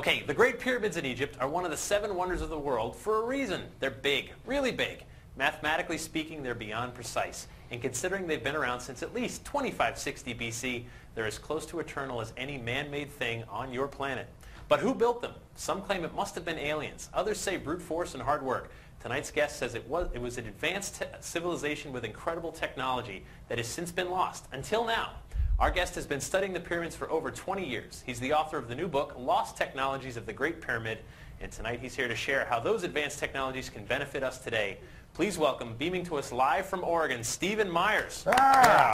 Okay, the Great Pyramids in Egypt are one of the seven wonders of the world for a reason. They're big, really big. Mathematically speaking, they're beyond precise. And considering they've been around since at least 2560 BC, they're as close to eternal as any man-made thing on your planet. But who built them? Some claim it must have been aliens. Others say brute force and hard work. Tonight's guest says it was, it was an advanced civilization with incredible technology that has since been lost, until now. Our guest has been studying the pyramids for over 20 years. He's the author of the new book, Lost Technologies of the Great Pyramid, and tonight he's here to share how those advanced technologies can benefit us today. Please welcome, beaming to us live from Oregon, Stephen Myers. Ah.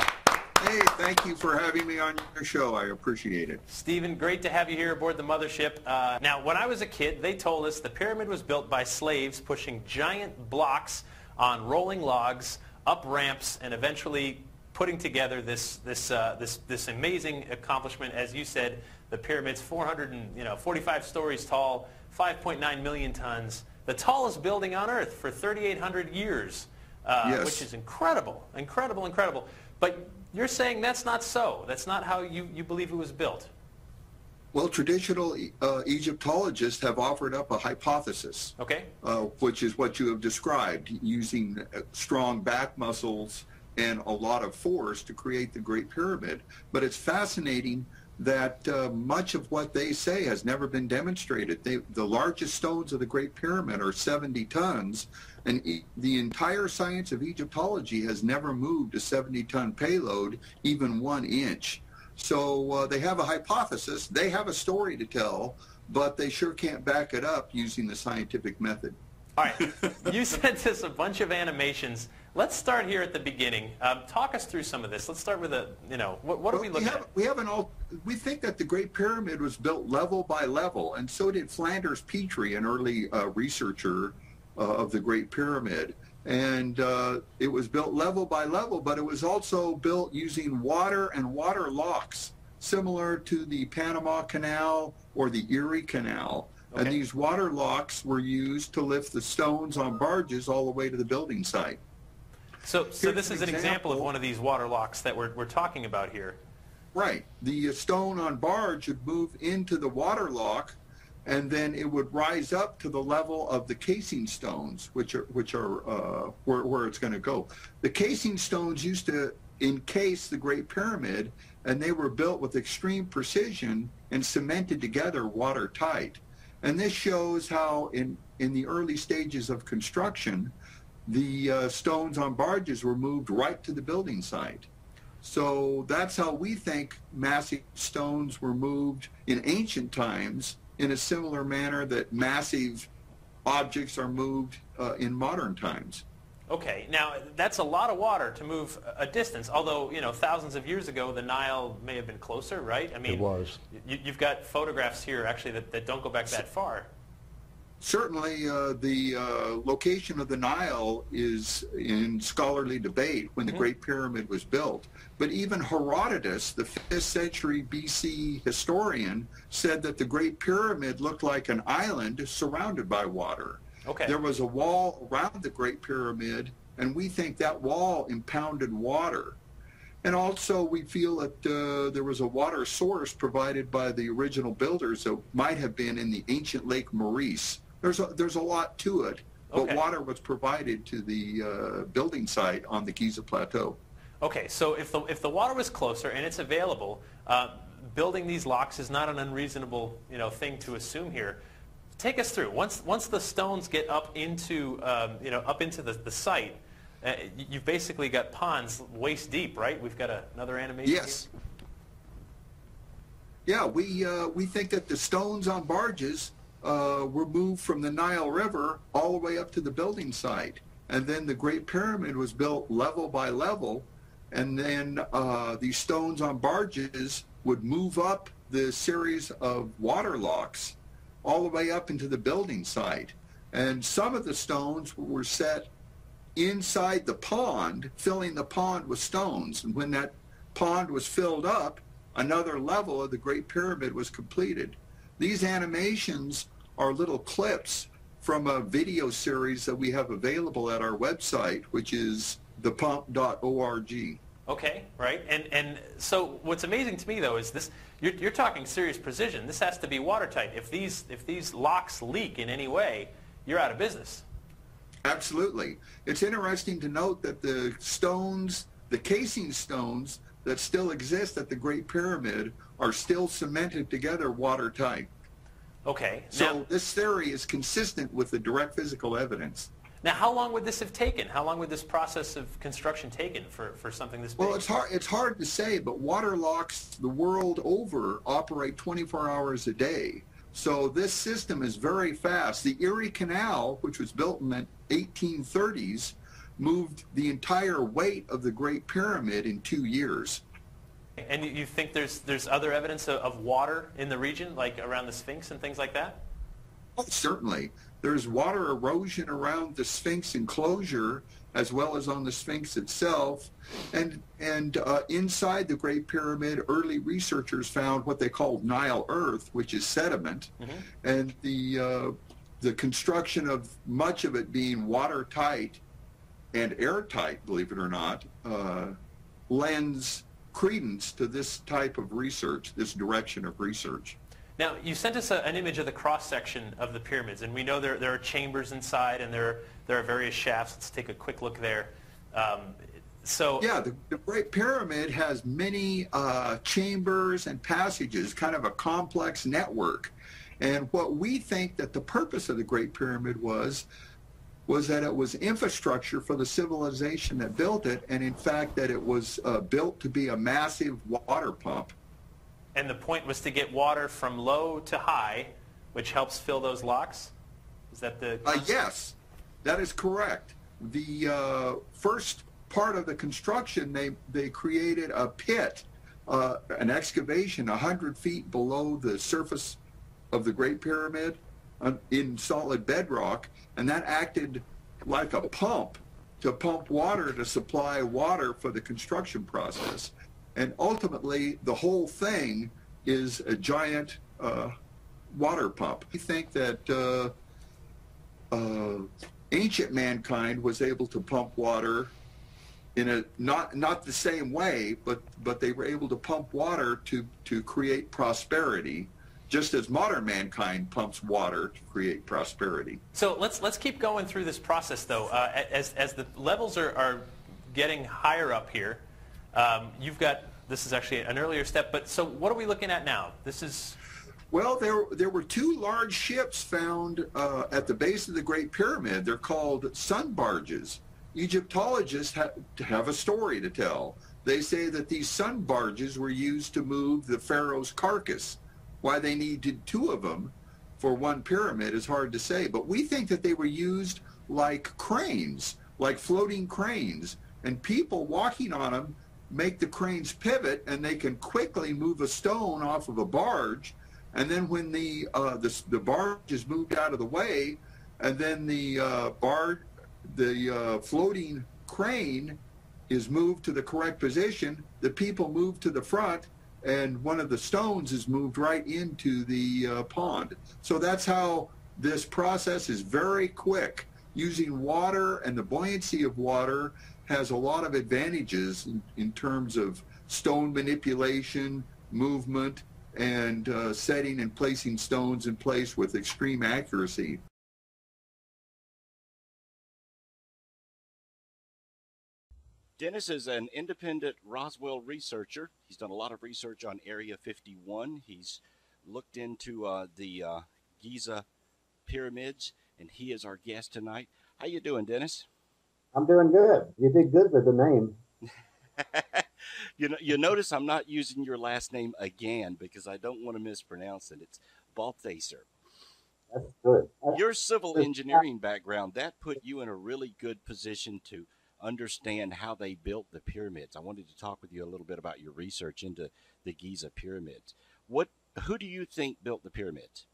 Hey, thank you for having me on your show. I appreciate it. Stephen, great to have you here aboard the mothership. Uh, now, when I was a kid, they told us the pyramid was built by slaves pushing giant blocks on rolling logs, up ramps, and eventually putting together this, this, uh, this, this amazing accomplishment. As you said, the pyramid's 445 stories tall, 5.9 million tons, the tallest building on Earth for 3,800 years, uh, yes. which is incredible, incredible, incredible. But you're saying that's not so. That's not how you, you believe it was built. Well, traditional uh, Egyptologists have offered up a hypothesis, okay. Uh, which is what you have described, using uh, strong back muscles and a lot of force to create the Great Pyramid. But it's fascinating that uh, much of what they say has never been demonstrated. They, the largest stones of the Great Pyramid are 70 tons, and e the entire science of Egyptology has never moved a 70-ton payload even one inch. So uh, they have a hypothesis, they have a story to tell, but they sure can't back it up using the scientific method. All right, you sent us a bunch of animations Let's start here at the beginning. Um, talk us through some of this. Let's start with a, you know, what, what well, are we looking we have, at? We have an all, we think that the Great Pyramid was built level by level, and so did Flinders Petrie, an early uh, researcher uh, of the Great Pyramid. And uh, it was built level by level, but it was also built using water and water locks, similar to the Panama Canal or the Erie Canal. Okay. And these water locks were used to lift the stones on barges all the way to the building site. So, so this is an example, example, of one of these water locks that we're, we're talking about here. Right. The stone on barge would move into the water lock, and then it would rise up to the level of the casing stones, which are which are uh, where, where it's going to go. The casing stones used to encase the Great Pyramid, and they were built with extreme precision and cemented together watertight. And this shows how in in the early stages of construction, the uh, stones on barges were moved right to the building site. So that's how we think massive stones were moved in ancient times in a similar manner that massive objects are moved uh, in modern times. Okay, now that's a lot of water to move a distance. Although you know, thousands of years ago, the Nile may have been closer, right? I mean, it was. You, have got photographs here actually that, that don't go back that far certainly uh, the uh, location of the Nile is in scholarly debate when the mm-hmm. Great Pyramid was built. But even Herodotus, the 5th century BC historian, said that the Great Pyramid looked like an island surrounded by water. Okay. There was a wall around the Great Pyramid, and we think that wall impounded water. And also, we feel that uh, there was a water source provided by the original builders that might have been in the ancient Lake Moeris, there's a, there's a lot to it, but okay. water was provided to the uh, building site on the Giza Plateau. Okay, so if the, if the water was closer and it's available, uh, building these locks is not an unreasonable you know, thing to assume here. Take us through. Once, once the stones get up into, um, you know, up into the, the site, uh, you've basically got ponds waist deep, right? We've got a, another animation Yes. Here. Yeah, we, uh, we think that the stones on barges uh, were moved from the Nile River all the way up to the building site. And then the Great Pyramid was built level by level. And then uh, these stones on barges would move up the series of water locks all the way up into the building site. And some of the stones were set inside the pond, filling the pond with stones. And when that pond was filled up, another level of the Great Pyramid was completed. These animations are little clips from a video series that we have available at our website, which is thepump.org. Okay, right. And and so what's amazing to me though is this: you're, you're talking serious precision. This has to be watertight. If these if these locks leak in any way, you're out of business. Absolutely. It's interesting to note that the stones, the casing stones that still exist at the Great Pyramid, are still cemented together watertight. Okay. So now, this theory is consistent with the direct physical evidence. now, how long would this have taken? How long would this process of construction taken for, for something this big? Well, it's hard. It's hard to say, but water locks the world over operate 24 hours a day. So this system is very fast. The Erie Canal, which was built in the 1830s, moved the entire weight of the Great Pyramid in two years. And you- think there's there's other evidence of, of water in the region, like around the Sphinx and things like that? Oh, certainly. There's water erosion around the Sphinx enclosure as well as on the Sphinx itself. And, and uh, inside the Great Pyramid, early researchers found what they called Nile earth, which is sediment. And the, uh, the construction of much of it being watertight and airtight, believe it or not, uh, lends credence to this type of research, this direction of research. Now, you sent us a, an image of the cross-section of the pyramids, and we know there, there are chambers inside and there, there are various shafts. Let's take a quick look there. Um, so, Yeah, the, the Great Pyramid has many uh, chambers and passages, kind of a complex network. And what we think that the purpose of the Great Pyramid was, was that it was infrastructure for the civilization that built it, and in fact that it was uh, built to be a massive water pump. and the point was to get water from low to high, which helps fill those locks? Is that the... Uh, yes, that is correct. The uh, first part of the construction, they, they created a pit, uh, an excavation 100 feet below the surface of the Great Pyramid in solid bedrock, and that acted like a pump to pump water to supply water for the construction process. And ultimately, the whole thing is a giant uh, water pump. We think that uh, uh, ancient mankind was able to pump water in a not not the same way, but but they were able to pump water to to create prosperity, just as modern mankind pumps water to create prosperity. So let's let's keep going through this process though. Uh, as as the levels are, are getting higher up here, um, you've got this is actually an earlier step. But so what are we looking at now? This is Well, there there were two large ships found uh, at the base of the Great Pyramid. They're called sun barges. Egyptologists ha- have a story to tell. They say that these sun barges were used to move the pharaoh's carcass. Why they needed two of them for one pyramid is hard to say, but we think that they were used like cranes, like floating cranes, and people walking on them make the cranes pivot, and they can quickly move a stone off of a barge. And then when the uh, the, the barge is moved out of the way, and then the uh, barge, the uh, floating crane is moved to the correct position, the people move to the front, and one of the stones is moved right into the uh, pond. So that's how this process is very quick. Using water and the buoyancy of water has a lot of advantages in, in terms of stone manipulation, movement, and uh, setting and placing stones in place with extreme accuracy. Dennis is an independent Roswell researcher. He's done a lot of research on Area 51. He's looked into uh, the uh, Giza pyramids, and he is our guest tonight. How you doing, Dennis? I'm doing good. You did good with the name. you know, you notice I'm not using your last name again because I don't want to mispronounce it. It's Balthaser. That's good. Your civil engineering background that put you in a really good position to understand how they built the pyramids. I wanted to talk with you a little bit about your research into the Giza pyramids. What who do you think built the pyramids?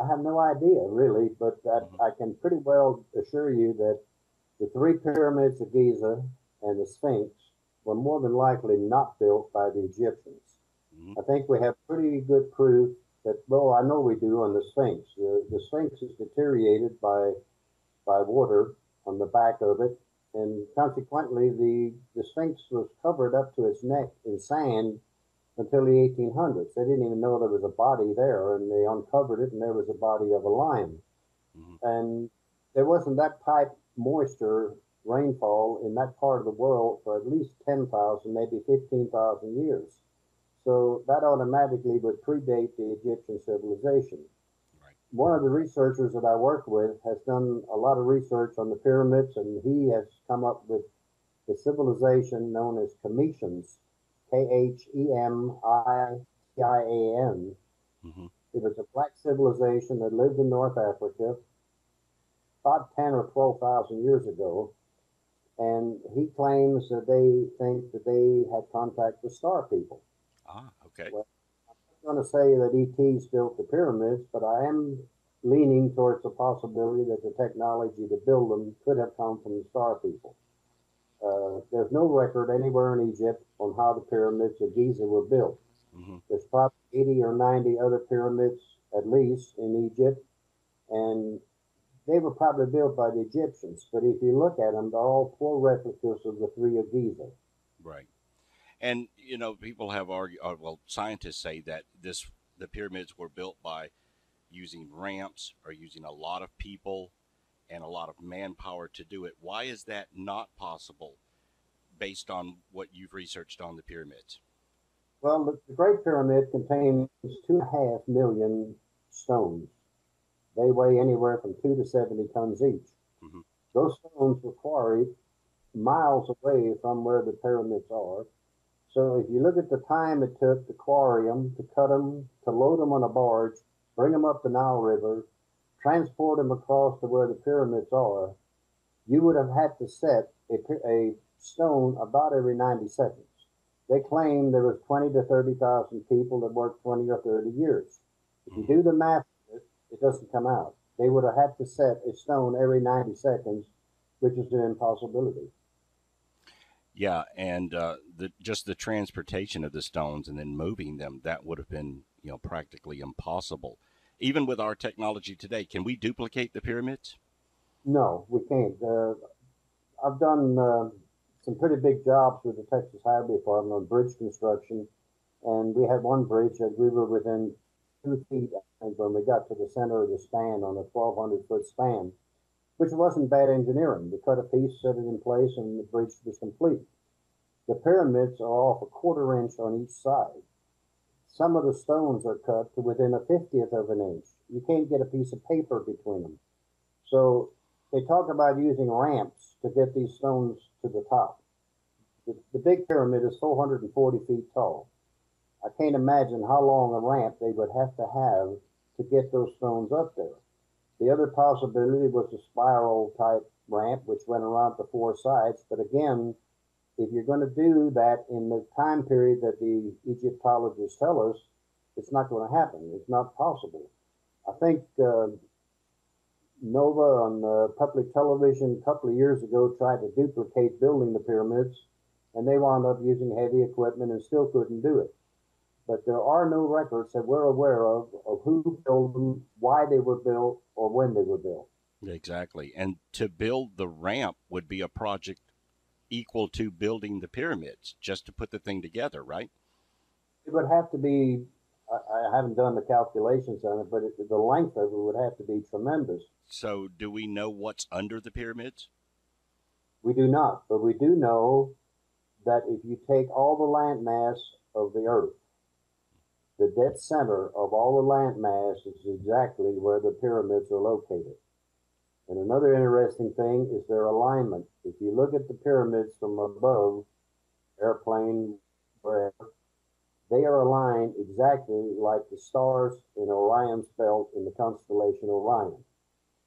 I have no idea really, but I, Mhm. I can pretty well assure you that the three pyramids of Giza and the Sphinx were more than likely not built by the Egyptians. Mhm. I think we have pretty good proof that, well, I know we do on the Sphinx. The, the Sphinx is deteriorated by by water on the back of it, and consequently, the, the Sphinx was covered up to its neck in sand until the 1800s. They didn't even know there was a body there, and they uncovered it, and there was a body of a lion. Mhm. And there wasn't that type moisture rainfall in that part of the world for at least 10,000, maybe 15,000 years. So that automatically would predate the Egyptian civilization. One of the researchers that I work with has done a lot of research on the pyramids, and he has come up with a civilization known as Khemitians, K H E M I T I A N. Mhm. It was a black civilization that lived in North Africa about 10 or 12,000 years ago. And he claims that they think that they had contact with star people. Ah, okay. Well, going to say that ETs built the pyramids, but I am leaning towards the possibility that the technology to build them could have come from the star people. Uh, there's no record anywhere in Egypt on how the pyramids of Giza were built. hmm There's probably 80 or 90 other pyramids, at least, in Egypt, and they were probably built by the Egyptians. But if you look at them, they're all poor replicas of the three of Giza. Right. And you know, people have argued. Uh, well, scientists say that this the pyramids were built by using ramps or using a lot of people and a lot of manpower to do it. Why is that not possible, based on what you've researched on the pyramids? Well, the, Great Pyramid contains two and a half million stones. They weigh anywhere from two to 70 tons each. Mhm. Those stones were quarried miles away from where the pyramids are. So if you look at the time it took to quarry them, to cut them, to load them on a barge, bring them up the Nile River, transport them across to where the pyramids are, you would have had to set a, a stone about every 90 seconds. They claim there was 20 to 30,000 people that worked 20 or 30 years. If you do the math, it, doesn't come out. They would have had to set a stone every 90 seconds, which is an impossibility. Yeah, and uh, the just the transportation of the stones and then moving them that would have been you know practically impossible. Even with our technology today, can we duplicate the pyramids? No, we can't. Uh, I've done uh, some pretty big jobs with the Texas Highway Department on bridge construction, and we had one bridge that we were within two feet when we got to the center of the span on a 1,200 foot span, which wasn't bad engineering. We cut a piece, set it in place, and the bridge was complete. The pyramids are off a quarter inch on each side. Some of the stones are cut to within a 50th of an inch. You can't get a piece of paper between them. So they talk about using ramps to get these stones to the top. The, the big pyramid is 440 feet tall. I can't imagine how long a ramp they would have to have to get those stones up there. The other possibility was a spiral type ramp, which went around the four sides. But again, if you're going to do that in the time period that the Egyptologists tell us, it's not going to happen. It's not possible. I think uh, Nova on uh, public television a couple of years ago tried to duplicate building the pyramids, and they wound up using heavy equipment and still couldn't do it. But there are no records that we're aware of of who built them, why they were built, or when they were built. Exactly. And to build the ramp would be a project equal to building the pyramids, just to put the thing together, right? It would have to be. I, I haven't done the calculations on it, but it, the length of it would have to be tremendous. So, do we know what's under the pyramids? We do not, but we do know that if you take all the land mass of the Earth, the dead center of all the land mass is exactly where the pyramids are located. And another interesting thing is their alignment. If you look at the pyramids from above, airplane, wherever, they are aligned exactly like the stars in Orion's belt in the constellation Orion.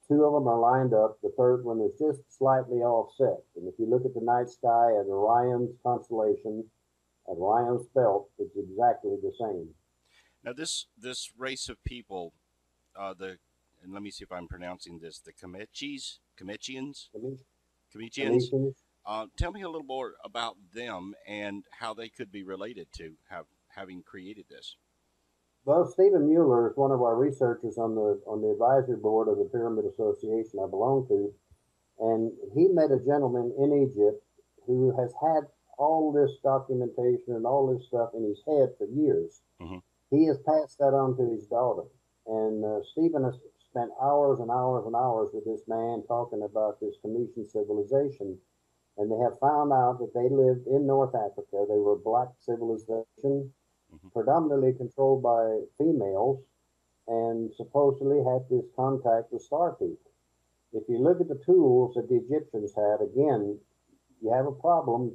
Two of them are lined up. The third one is just slightly offset. And if you look at the night sky at Orion's constellation, at Orion's belt, it's exactly the same. Now, this this race of people, uh, the and let me see if I'm pronouncing this, the Comechis, Comechians, Phoenicians, Uh, tell me a little more about them and how they could be related to have having created this. Well, Stephen Mehler is one of our researchers on the on the advisory board of the Pyramid Association I belong to, And he met a gentleman in Egypt who has had all this documentation and all this stuff in his head for years. Mhm. He has passed that on to his daughter. And uh, Stephen has spent hours and hours and hours with this man talking about this Khemitian civilization. And they have found out that they lived in North Africa. They were a black civilization, Mhm. predominantly controlled by females, and supposedly had this contact with star people. If you look at the tools that the Egyptians had, again, you have a problem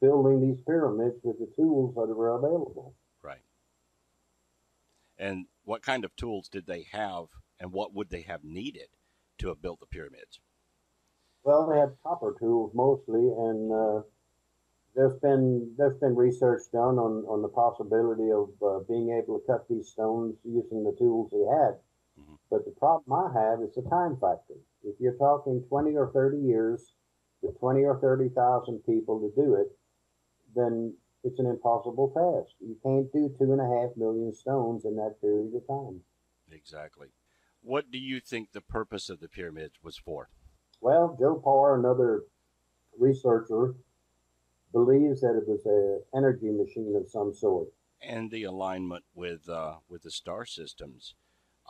building these pyramids with the tools that were available. And what kind of tools did they have, and what would they have needed to have built the pyramids? Well, they had copper tools mostly, and uh, there's been there's been research done on, on the possibility of uh, being able to cut these stones using the tools they had. Mhm. But the problem I have is the time factor. If you're talking 20 or 30 years with 20 or 30,000 people to do it, then it's an impossible task. You can't do two and a half million stones in that period of time. Exactly. What do you think the purpose of the pyramids was for? Well, Joe Parr, another researcher, believes that it was an energy machine of some sort. And the alignment with uh, with the star systems.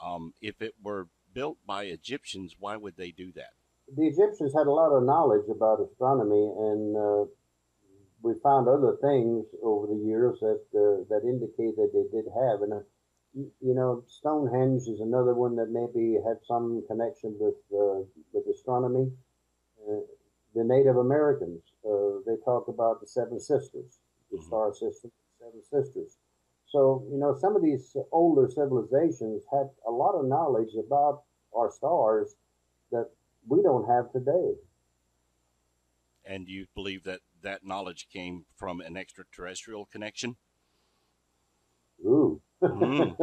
Um, if it were built by Egyptians, why would they do that? The Egyptians had a lot of knowledge about astronomy, and uh, we found other things over the years that uh, that indicate that they did have. And uh, you know, Stonehenge is another one that maybe had some connection with uh, with astronomy. Uh, the Native Americans, uh, they talk about the Seven Sisters, the Mhm. star system, Seven Sisters. So you know, some of these older civilizations had a lot of knowledge about our stars that we don't have today. And you believe that that knowledge came from an extraterrestrial connection? Ooh. Mm.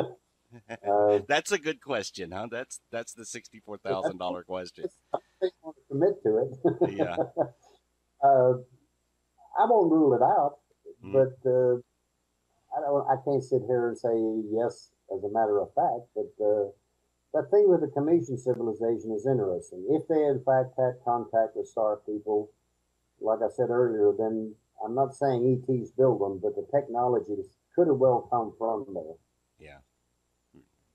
uh, That's a good question, huh? That's that's the sixty-four thousand dollar question. I want to commit to it. Yeah. uh, I won't rule it out, Mm. but uh, I don't. I can't sit here and say yes as a matter of fact. But uh, that thing with the Khemitian civilization is interesting. If they in fact had contact with star people, like I said earlier, then I'm not saying ETs build them, but the technologies could have well come from there. Yeah,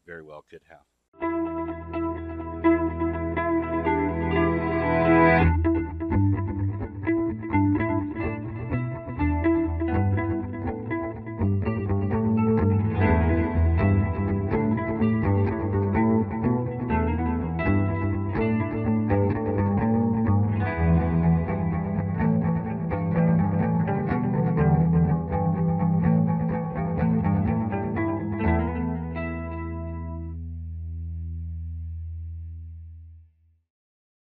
very well could have.